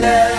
love.